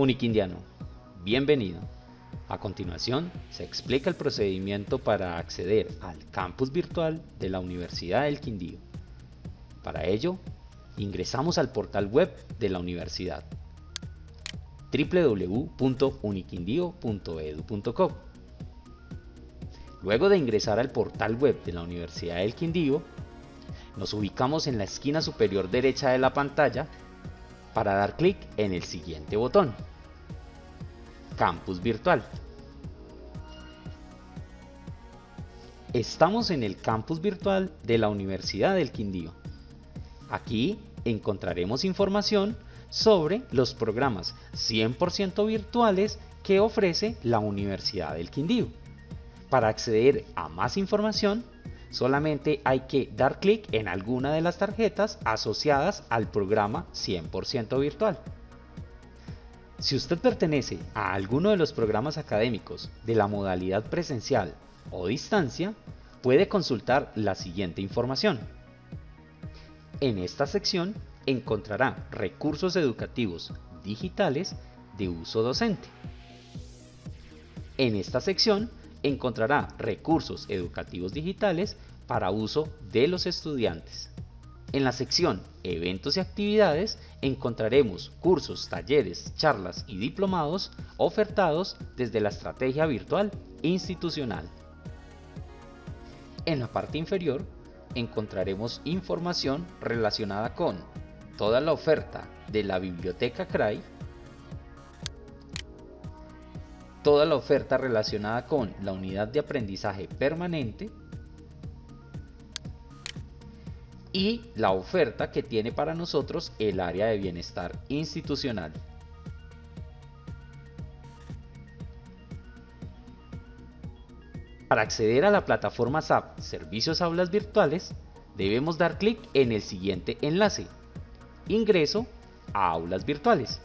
Uniquindiano, bienvenido. A continuación, se explica el procedimiento para acceder al campus virtual de la Universidad del Quindío. Para ello, ingresamos al portal web de la universidad www.uniquindío.edu.co. Luego de ingresar al portal web de la Universidad del Quindío, nos ubicamos en la esquina superior derecha de la pantalla para dar clic en el siguiente botón. Campus Virtual. Estamos en el campus virtual de la Universidad del Quindío. Aquí encontraremos información sobre los programas 100% virtuales que ofrece la Universidad del Quindío. Para acceder a más información, solamente hay que dar clic en alguna de las tarjetas asociadas al programa 100% virtual. Si usted pertenece a alguno de los programas académicos de la modalidad presencial o distancia, puede consultar la siguiente información. En esta sección encontrará recursos educativos digitales de uso docente. En esta sección encontrará recursos educativos digitales para uso de los estudiantes. En la sección Eventos y actividades encontraremos cursos, talleres, charlas y diplomados ofertados desde la estrategia virtual institucional. En la parte inferior encontraremos información relacionada con toda la oferta de la biblioteca CRAI, toda la oferta relacionada con la unidad de aprendizaje permanente, y la oferta que tiene para nosotros el área de bienestar institucional. Para acceder a la plataforma SAP Servicios Aulas Virtuales, debemos dar clic en el siguiente enlace, Ingreso a Aulas Virtuales.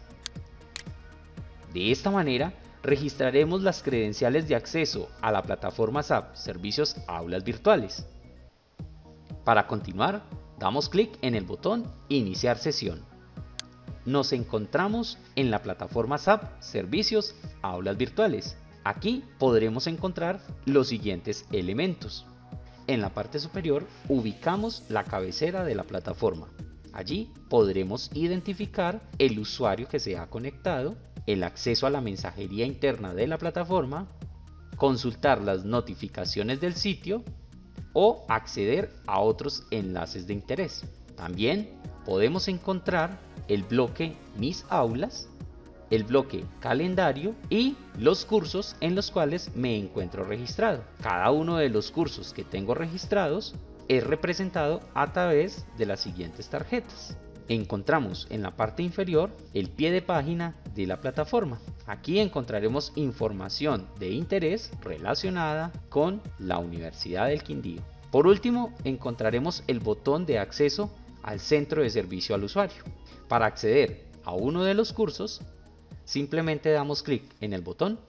De esta manera, registraremos las credenciales de acceso a la plataforma SAP Servicios Aulas Virtuales. Para continuar, damos clic en el botón Iniciar sesión. Nos encontramos en la plataforma SAP Servicios Aulas Virtuales. Aquí podremos encontrar los siguientes elementos. En la parte superior ubicamos la cabecera de la plataforma. Allí podremos identificar el usuario que se ha conectado, el acceso a la mensajería interna de la plataforma, consultar las notificaciones del sitio o acceder a otros enlaces de interés. También podemos encontrar el bloque Mis aulas, el bloque calendario y los cursos en los cuales me encuentro registrado. Cada uno de los cursos que tengo registrados es representado a través de las siguientes tarjetas. Encontramos en la parte inferior el pie de página de la plataforma. Aquí encontraremos información de interés relacionada con la Universidad del Quindío. Por último, encontraremos el botón de acceso al centro de servicio al usuario. Para acceder a uno de los cursos, simplemente damos clic en el botón